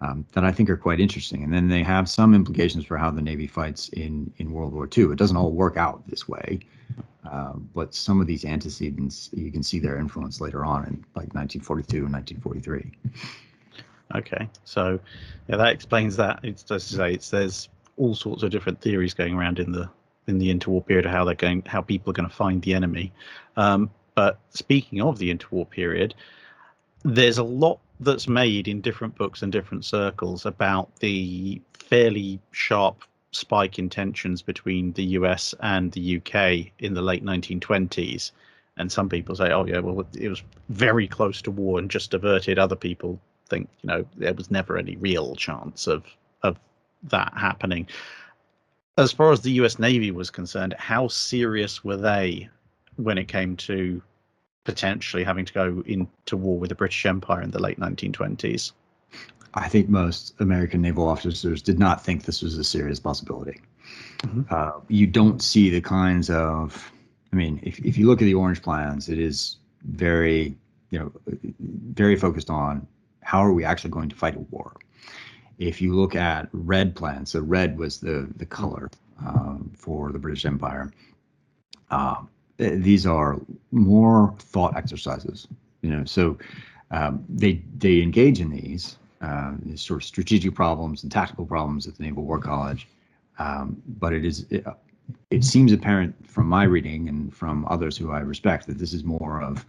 um, that I think are quite interesting. And then they have some implications for how the Navy fights in, in World War II. It doesn't all work out this way, uh, but some of these antecedents, you can see their influence later on in like 1942 and 1943. Okay, so yeah, that explains that. It's just to say, it's there's all sorts of different theories going around in the in the interwar period of how they're going, how people are going to find the enemy. Um, but speaking of the interwar period, there's a lot that's made in different books and different circles about the fairly sharp spike in tensions between the US and the UK in the late 1920s. And some people say, oh, yeah, well, it was very close to war and just averted. Other people think, you know, there was never any real chance of, of that happening. As far as the US Navy was concerned, how serious were they when it came to potentially having to go into war with the British Empire in the late 1920s? I think most American naval officers did not think this was a serious possibility. Mm-hmm. Uh, you don't see the kinds of, I mean, if, if you look at the Orange plans, it is very, you know, very focused on how are we actually going to fight a war. If you look at red plans, so red was the the color um, for the British Empire. Um, these are more thought exercises, you know. So um, they they engage in these, uh, sort of strategic problems and tactical problems at the Naval War College. Um, but it is it, it seems apparent from my reading and from others who I respect that this is more of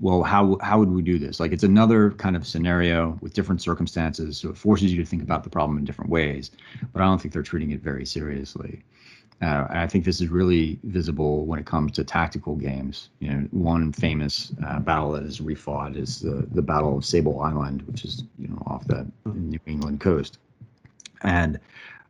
well how how would we do this like it's another kind of scenario with different circumstances so it forces you to think about the problem in different ways but i don't think they're treating it very seriously uh, I think this is really visible when it comes to tactical games. You know, one famous uh, battle that is refought is the the Battle of Sable Island, which is you know off the New England coast, and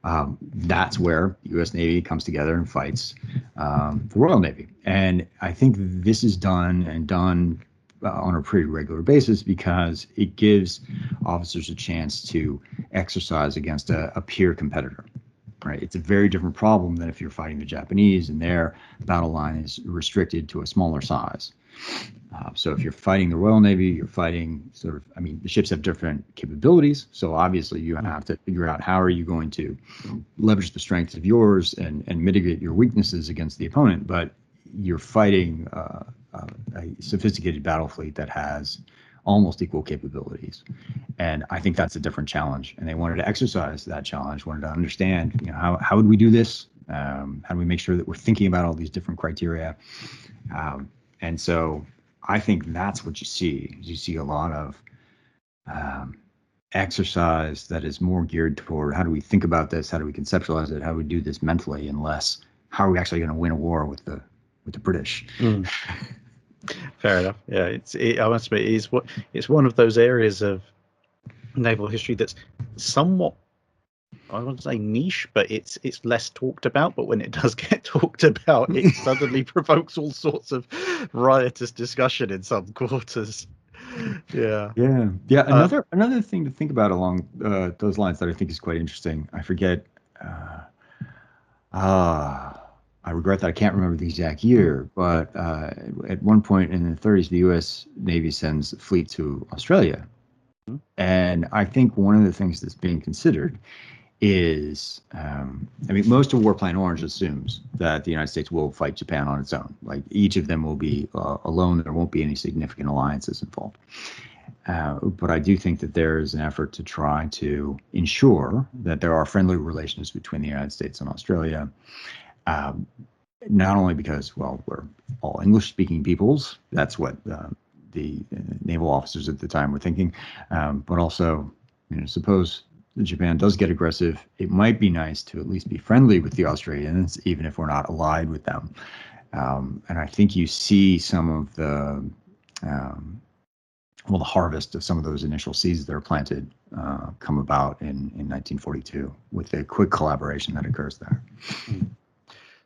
um, that's where U.S. Navy comes together and fights um, the Royal Navy. And I think this is done and done uh, on a pretty regular basis because it gives officers a chance to exercise against a, a peer competitor right? It's a very different problem than if you're fighting the Japanese and their battle line is restricted to a smaller size. Uh, so if you're fighting the Royal Navy, you're fighting sort of, I mean, the ships have different capabilities. So obviously you have to figure out how are you going to leverage the strengths of yours and, and mitigate your weaknesses against the opponent. But you're fighting uh, uh, a sophisticated battle fleet that has almost equal capabilities. And I think that's a different challenge. And they wanted to exercise that challenge, wanted to understand, you know, how, how would we do this? Um, how do we make sure that we're thinking about all these different criteria? Um, and so I think that's what you see. You see a lot of um, exercise that is more geared toward how do we think about this? How do we conceptualize it? How do we do this mentally and less how are we actually going to win a war with the with the British? Mm. Fair enough. Yeah, it's. It, I must admit, it's what it's one of those areas of naval history that's somewhat. I want to say niche, but it's it's less talked about. But when it does get talked about, it suddenly provokes all sorts of riotous discussion in some quarters. Yeah. Yeah. Yeah. Uh, another uh, another thing to think about along uh, those lines that I think is quite interesting. I forget. Uh, ah I regret that I can't remember the exact year, but uh, at one point in the 30s, the U.S. Navy sends a fleet to Australia. Mm-hmm. And I think one of the things that's being considered is, um, I mean, most of War Plan Orange assumes that the United States will fight Japan on its own. Like each of them will be uh, alone. There won't be any significant alliances involved. Uh, but I do think that there is an effort to try to ensure that there are friendly relations between the United States and Australia. Um, not only because, well, we're all English speaking peoples, that's what uh, the uh, naval officers at the time were thinking, um, but also, you know, suppose Japan does get aggressive, it might be nice to at least be friendly with the Australians, even if we're not allied with them. Um, and I think you see some of the um, well, the harvest of some of those initial seeds that are planted uh, come about in, in 1942 with the quick collaboration that occurs there.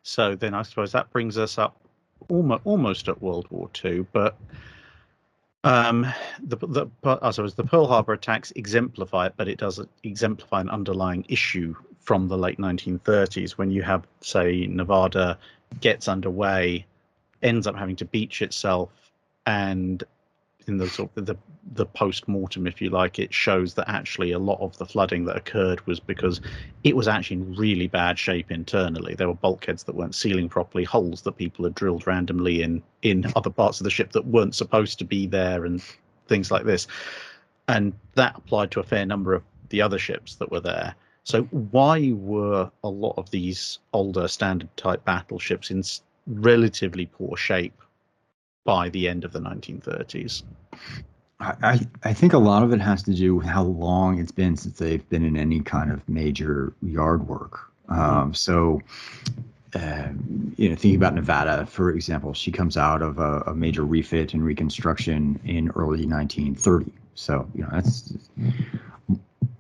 So then I suppose that brings us up almost almost at World War II, but um, the, the I suppose the Pearl Harbor attacks exemplify it, but it does exemplify an underlying issue from the late 1930s when you have, say, Nevada gets underway, ends up having to beach itself, and in the sort of the the post mortem, if you like, it shows that actually a lot of the flooding that occurred was because it was actually in really bad shape internally. There were bulkheads that weren't sealing properly, holes that people had drilled randomly in in other parts of the ship that weren't supposed to be there, and things like this. And that applied to a fair number of the other ships that were there. So why were a lot of these older standard type battleships in relatively poor shape by the end of the 1930s? I, I think a lot of it has to do with how long it's been since they've been in any kind of major yard work. Um, so, uh, you know, thinking about Nevada, for example, she comes out of a, a, major refit and reconstruction in early 1930. So, you know, that's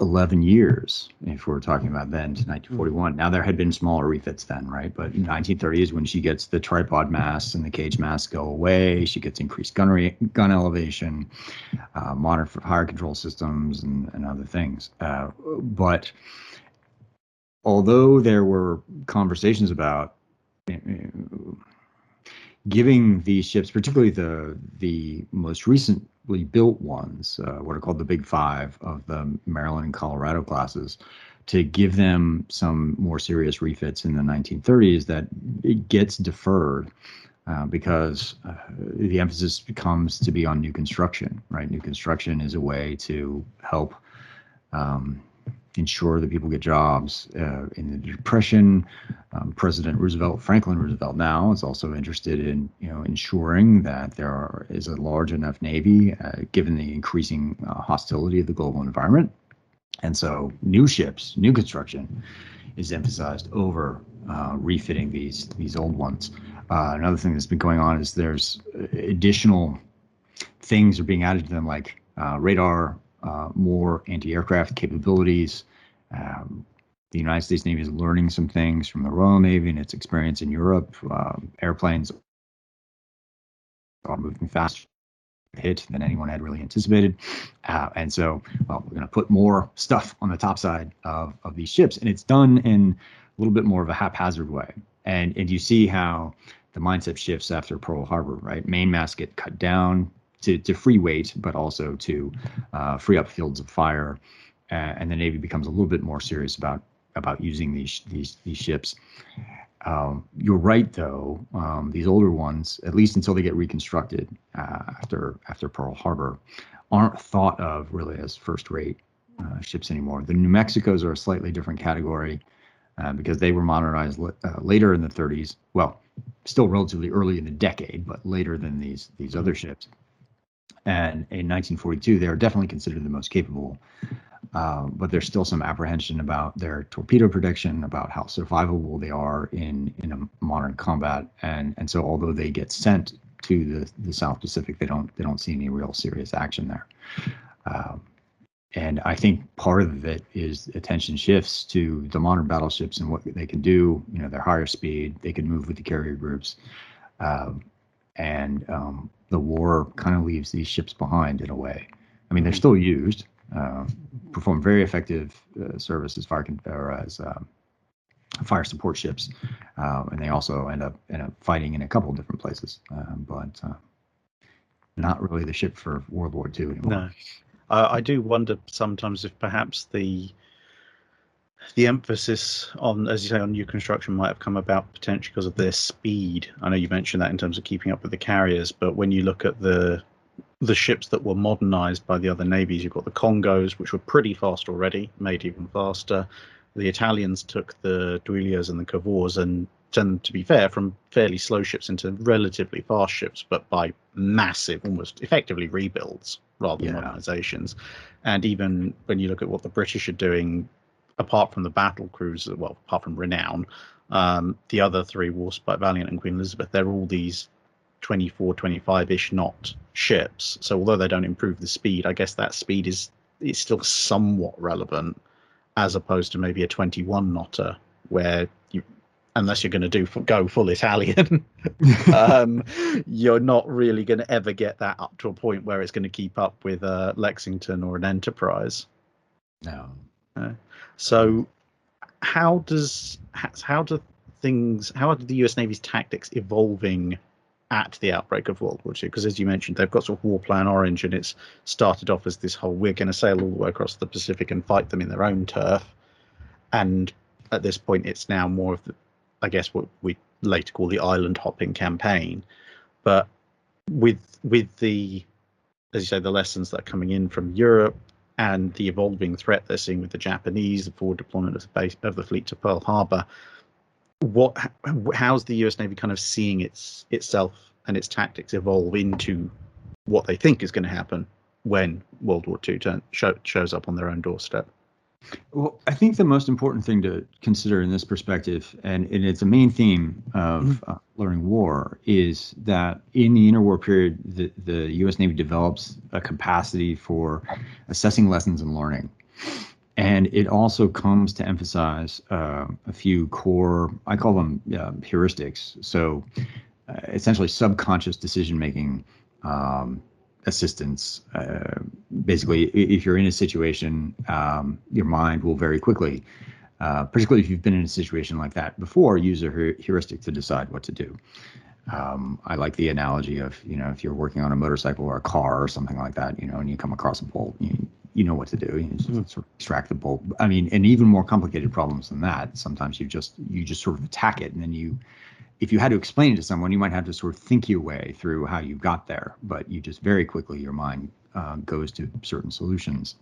11 years if we're talking about then to 1941 now there had been smaller refits then right? But 1930 is when she gets the tripod masts and the cage masts go away. She gets increased gun gun elevation uh, modern fire control systems and, and other things. Uh, but although there were conversations about uh, giving these ships particularly the the most recently built ones, uh, what are called the Big Five of the Maryland and Colorado classes, to give them some more serious refits in the 1930s that it gets deferred uh, because uh, the emphasis becomes to be on new construction, right? New construction is a way to help um, ensure that people get jobs. Uh, in the Depression, um, President Roosevelt, Franklin Roosevelt, now is also interested in you know ensuring that there are, is a large enough navy, uh, given the increasing uh, hostility of the global environment. And so, new ships, new construction, is emphasized over uh, refitting these these old ones. Uh, another thing that's been going on is there's additional things are being added to them, like uh, radar uh, more anti-aircraft capabilities. Um, the United States Navy is learning some things from the Royal Navy and its experience in Europe. Um, airplanes are moving faster hit than anyone had really anticipated. Uh, and so, well, we're going to put more stuff on the top side of, of these ships. And it's done in a little bit more of a haphazard way. And, and you see how the mindset shifts after Pearl Harbor, right? Main masts get cut down, to, to free weight, but also to uh, free up fields of fire. Uh, and the Navy becomes a little bit more serious about about using these these these ships. Um, you're right, though. Um, these older ones, at least until they get reconstructed uh, after after Pearl Harbor, aren't thought of really as first-rate uh, ships anymore. The New Mexicos are a slightly different category uh, because they were modernized uh, later in the 30s. Well, still relatively early in the decade, but later than these these other ships. And in 1942, they are definitely considered the most capable. Uh, but there's still some apprehension about their torpedo protection, about how survivable they are in in a modern combat, and and so although they get sent to the the South Pacific, they don't they don't see any real serious action there. Um, and I think part of it is attention shifts to the modern battleships and what they can do. You know, they're higher speed, they can move with the carrier groups, um, and um, the war kind of leaves these ships behind in a way. I mean, they're mm-hmm. still used, uh, perform very effective uh, service as fire or as um, fire support ships, uh, and they also end up end up fighting in a couple of different places, um, but uh, not really the ship for World War II anymore. No, I do wonder sometimes if perhaps the the emphasis on, as you say, on new construction might have come about potentially because of their speed. I know you mentioned that in terms of keeping up with the carriers, but when you look at the the ships that were modernized by the other navies, you've got the Kongos, which were pretty fast already, made even faster. The Italians took the Duilios and the Cavours and turned, them, to be fair, from fairly slow ships into relatively fast ships, but by massive, almost effectively rebuilds rather than yeah. modernizations. And even when you look at what the British are doing apart from the battle cruiser, well, apart from Renown, um, the other three, Warspite, Valiant, and Queen Elizabeth, they're all these 24, 25 ish knot ships. So although they don't improve the speed, I guess that speed is is still somewhat relevant, as opposed to maybe a 21 knotter where you, unless you're going to do go full Italian, um, you're not really going to ever get that up to a point where it's going to keep up with a Lexington or an Enterprise. No. Uh, so, how does how do things how are the U.S. Navy's tactics evolving at the outbreak of World War II? Because as you mentioned, they've got sort of War Plan Orange, and it's started off as this whole we're going to sail all the way across the Pacific and fight them in their own turf, and at this point, it's now more of the, I guess, what we later call the island hopping campaign, but with with the as you say, the lessons that are coming in from Europe, and the evolving threat they're seeing with the Japanese, the forward deployment of the base of the fleet to Pearl Harbor. What, how's the U.S. Navy kind of seeing its itself and its tactics evolve into what they think is going to happen when World War II turn, show, shows up on their own doorstep. Well, I think the most important thing to consider in this perspective, and, and it's a main theme of mm-hmm. uh, learning war, is that in the interwar period, the, the U.S. Navy develops a capacity for assessing lessons and learning. And it also comes to emphasize uh, a few core, I call them uh, heuristics. So uh, essentially, subconscious decision making. Um, assistance. Uh, basically, if you're in a situation, um, your mind will very quickly, uh, particularly if you've been in a situation like that before, use a heuristic to decide what to do. Um, I like the analogy of, you know, if you're working on a motorcycle or a car or something like that, you know, and you come across a bolt, you, you know what to do. You just mm-hmm. sort of extract the bolt. I mean, and even more complicated problems than that. Sometimes you just you just sort of attack it, and then you if you had to explain it to someone, you might have to sort of think your way through how you got there, but you just very quickly, your mind uh, goes to certain solutions.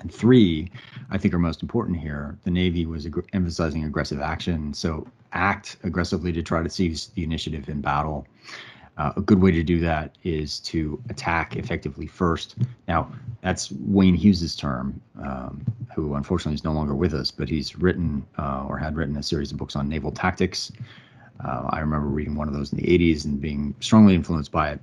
And three, I think are most important here. The Navy was ag- emphasizing aggressive action. So act aggressively to try to seize the initiative in battle. Uh, a good way to do that is to attack effectively first. Now, that's Wayne Hughes's term, um, who unfortunately is no longer with us, but he's written uh, or had written a series of books on naval tactics uh, I remember reading one of those in the 80s and being strongly influenced by it.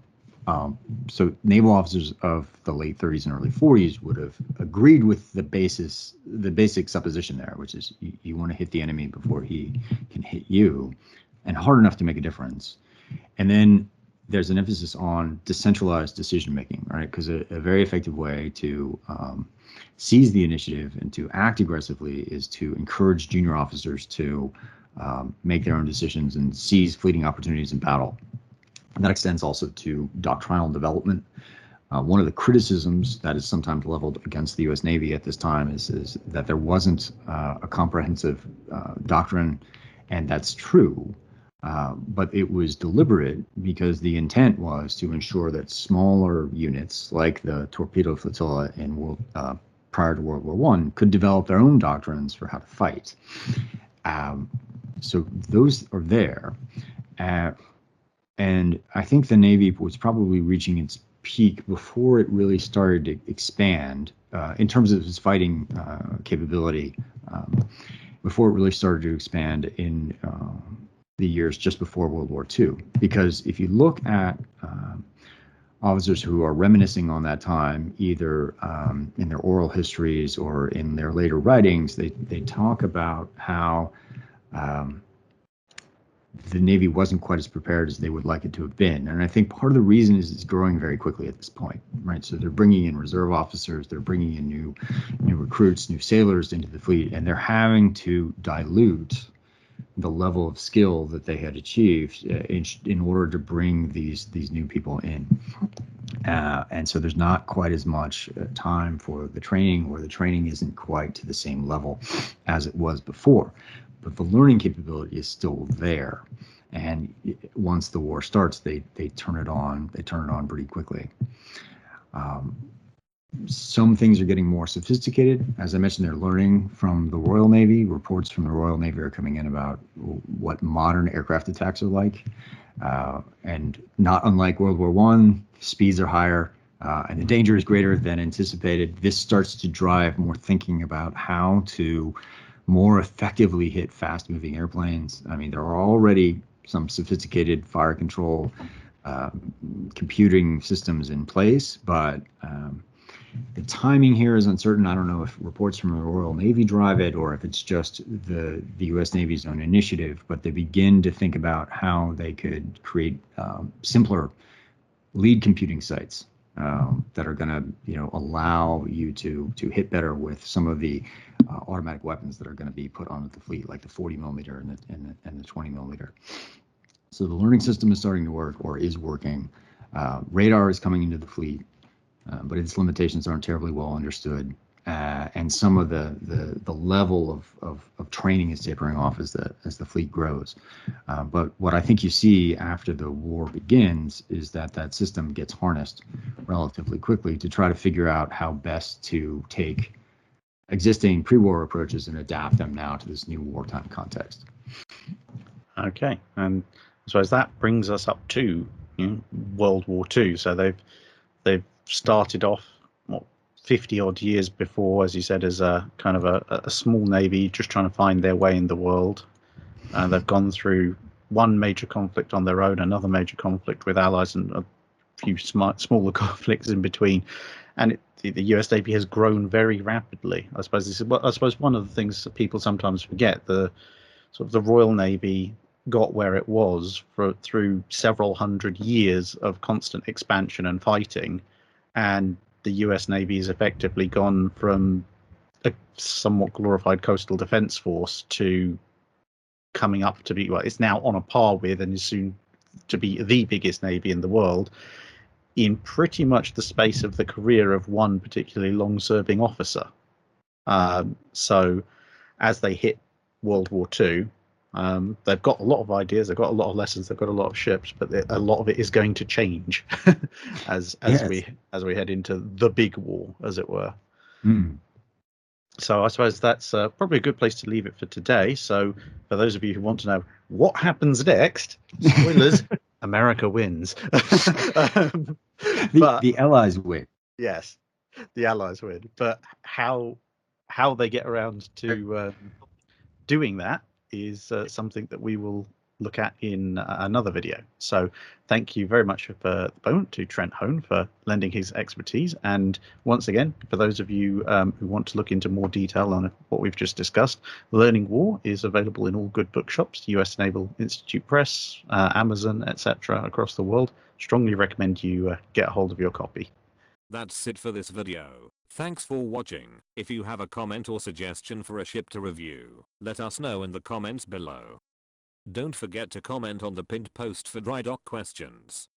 Um, so naval officers of the late 30s and early 40s would have agreed with the basis, the basic supposition there, which is you, you want to hit the enemy before he can hit you, and hard enough to make a difference. And then there's an emphasis on decentralized decision making, right? Because a, a, very effective way to um, seize the initiative and to act aggressively is to encourage junior officers to um, make their own decisions and seize fleeting opportunities in battle. And that extends also to doctrinal development. Uh, one of the criticisms that is sometimes leveled against the U.S. Navy at this time is, is that there wasn't uh, a comprehensive uh, doctrine, and that's true. Uh, but it was deliberate because the intent was to ensure that smaller units, like the torpedo flotilla in world, uh, prior to World War One, could develop their own doctrines for how to fight. Um, so those are there. Uh, and I think the Navy was probably reaching its peak before it really started to expand uh, in terms of its fighting uh, capability, um, before it really started to expand in uh, the years just before World War II. Because if you look at um, officers who are reminiscing on that time, either um, in their oral histories or in their later writings, they, they talk about how um, the Navy wasn't quite as prepared as they would like it to have been. And I think part of the reason is it's growing very quickly at this point, right? So they're bringing in reserve officers, they're bringing in new, new recruits, new sailors into the fleet, and they're having to dilute the level of skill that they had achieved uh, in, in order to bring these these new people in. Uh, and so there's not quite as much uh, time for the training, or the training isn't quite to the same level as it was before but the learning capability is still there. And once the war starts, they they turn it on. They turn it on pretty quickly. Um, some things are getting more sophisticated. As I mentioned, they're learning from the Royal Navy. Reports from the Royal Navy are coming in about what modern aircraft attacks are like, uh, and not unlike World War One, speeds are higher. Uh, and the danger is greater than anticipated. This starts to drive more thinking about how to more effectively hit fast moving airplanes. I mean, there are already some sophisticated fire control uh, computing systems in place, but um, the timing here is uncertain. I don't know if reports from the Royal Navy drive it or if it's just the, the U.S. Navy's own initiative, but they begin to think about how they could create um, simpler lead computing sights um, that are going to you know allow you to to hit better with some of the uh, automatic weapons that are going to be put onto the fleet, like the 40 millimeter and the, and the, and the 20 millimeter. So the learning system is starting to work or is working. Uh, radar is coming into the fleet, uh, but its limitations aren't terribly well understood. Uh, and some of the, the the level of, of, of training is tapering off as the as the fleet grows. Uh, but what I think you see after the war begins is that that system gets harnessed relatively quickly to try to figure out how best to take existing pre-war approaches and adapt them now to this new wartime context. Okay, and I suppose that brings us up to you know, World War II. So they've they've started off what 50 odd years before, as you said, as a kind of a, a small navy just trying to find their way in the world. Uh, they've gone through one major conflict on their own, another major conflict with allies, and a few smart, smaller conflicts in between. And it, the, the, US Navy has grown very rapidly. I suppose this is, well, I suppose one of the things that people sometimes forget the sort of the Royal Navy got where it was for, through several hundred years of constant expansion and fighting, and the U.S. Navy has effectively gone from a somewhat glorified coastal defense force to coming up to be well, it's now on a par with and is soon to be the biggest navy in the world in pretty much the space of the career of one particularly long-serving officer. Um, so, as they hit World War II, um, they've got a lot of ideas, they've got a lot of lessons, they've got a lot of ships, but a lot of it is going to change as as yes. we as we head into the big war, as it were. Mm. So I suppose that's uh, probably a good place to leave it for today. So for those of you who want to know what happens next, spoilers: America wins. um, the, but, the Allies win. Yes, the Allies win. But how how they get around to um, doing that is uh, something that we will look at in uh, another video. So thank you very much for the moment to Trent Hone for lending his expertise. And once again, for those of you um, who want to look into more detail on what we've just discussed, Learning War is available in all good bookshops, US Naval Institute Press, uh, Amazon, etc. across the world. Strongly recommend you uh, get hold of your copy. That's it for this video. Thanks for watching. If you have a comment or suggestion for a ship to review, let us know in the comments below. Don't forget to comment on the pinned post for dry dock questions.